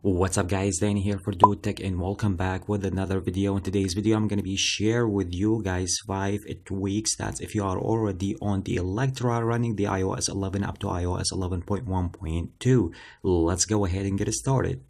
What's up guys, Danny here for Dude Tech and welcome back with another video. In today's video, I'm going to be share with you guys 5 tweaks that if you are already on the Electra running the iOS 11 up to iOS 11.1.2. Let's go ahead and get started.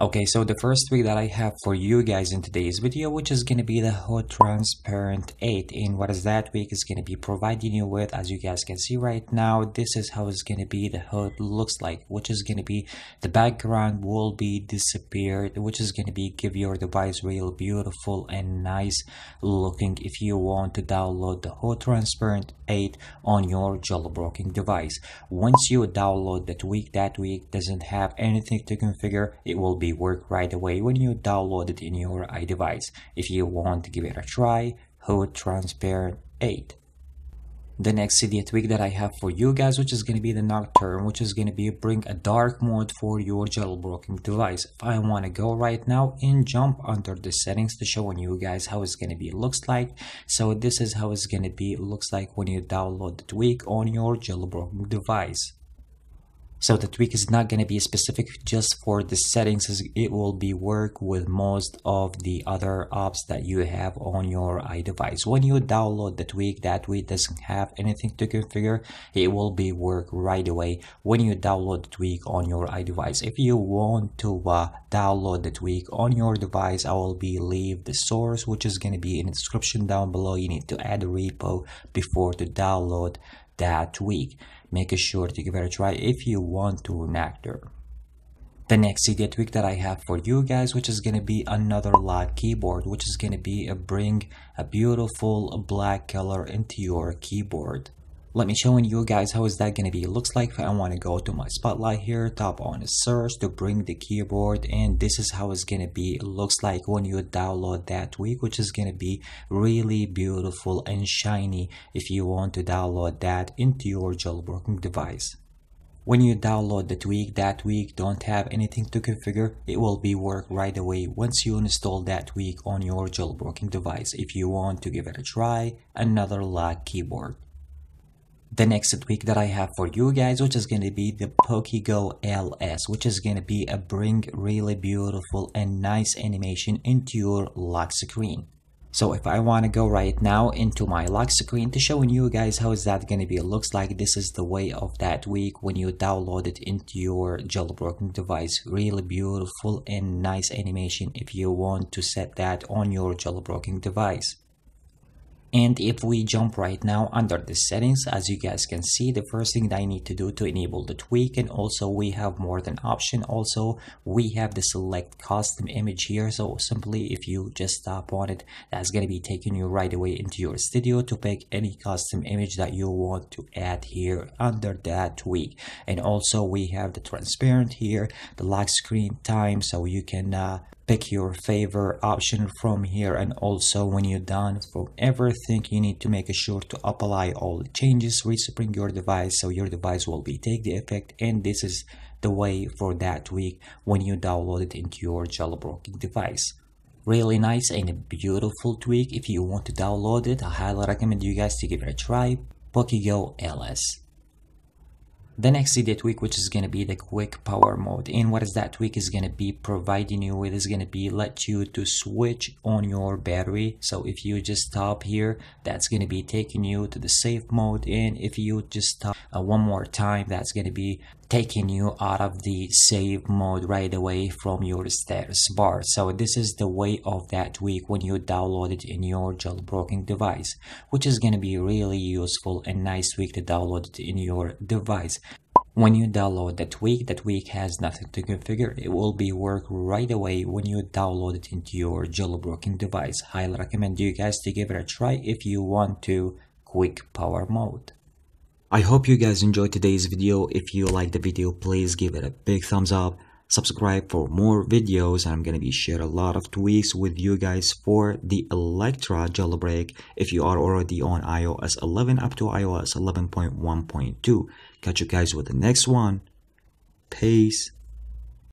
Okay, so the first tweak that I have for you guys in today's video, which is going to be the HUD Transparent 8. And what is that tweak is going to be providing you with, as you guys can see right now, this is how it's going to be the HUD looks like, which is going to be the background will be disappeared, which is going to be give your device real beautiful and nice looking if you want to download the HUD Transparent 8 on your jailbroken device. Once you download that tweak, that tweak doesn't have anything to configure, it will be work right away when you download it in your iDevice. If you want to give it a try, HUD Transparent 8. The next Cydia tweak that I have for you guys, which is going to be the Nocturne, which is going to be bring a dark mode for your jailbroken device. If I want to go right now and jump under the settings to showing you guys how it's going to be looks like. So this is how it's going to be looks like when you download the tweak on your jailbroken device. So the tweak is not going to be specific just for the settings. It will be work with most of the other apps that you have on your iDevice. When you download the tweak, that tweak doesn't have anything to configure. It will be work right away when you download the tweak on your iDevice. If you want to uh, download the tweak on your device, I will be leave the source, which is going to be in the description down below. You need to add a repo before to download that tweak. Make sure to give it a try if you want to her. The next Cydia tweak that I have for you guys, which is going to be another lock keyboard, which is going to be a bring a beautiful black color into your keyboard let me showing you guys how is that to be. Looks like i want to go to my spotlight here tap on search to bring the keyboard and this is how it's to be. Looks like when you download that tweak which is to be really beautiful and shiny if you want to download that into your jailbroken device. When you download the tweak, that tweak don't have anything to configure, it will be work right away once you install that tweak on your jailbroken device. If you want to give it a try, another lock keyboard the next tweak that I have for you guys which is going to be the PokeGo LS which is going to be a bring really beautiful and nice animation into your lock screen. So if I want to go right now into my lock screen to showing you guys how is that going to be it looks like this is the way of that week when you download it into your jailbroken device really beautiful and nice animation if you want to set that on your jailbroken device and if we jump right now under the settings as you guys can see the first thing that i need to do to enable the tweak and also we have more than option. Also we have the select custom image here. So simply if you just tap on it that's going to be taking you right away into your studio to pick any custom image that you want to add here under that tweak. And also we have the transparent here the lock screen time so you can uh, pick your favorite option from here and also when you're done for everything you need to make sure to apply all the changes respring your device so your device will be take the effect and this is the way for that tweak when you download it into your jailbroken device. Really nice and a beautiful tweak if you want to download it. I highly recommend you guys to give it a try. PokeGo LS the next Cydia tweak which is going to be the quick power mode. And what is that tweak is going to be providing you with is going to be let you to switch on your battery. So if you just stop here that's going to be taking you to the safe mode. And if you just stop uh, one more time that's going to be taking you out of the save mode right away from your status bar. So this is the way of that tweak when you download it in your jailbroken device which is going to be really useful and nice tweak to download it in your device when you download the tweak, the tweak has nothing to configure. It will be work right away when you download it into your jailbroken device. Highly recommend you guys to give it a try if you want to quick power mode. I hope you guys enjoyed today's video. If you like the video, please give it a big thumbs up. Subscribe for more videos. I'm going to be share a lot of tweaks with you guys for the Electra jailbreak if you are already on iOS 11 up to iOS 11.1.2. Catch you guys with the next one. Peace.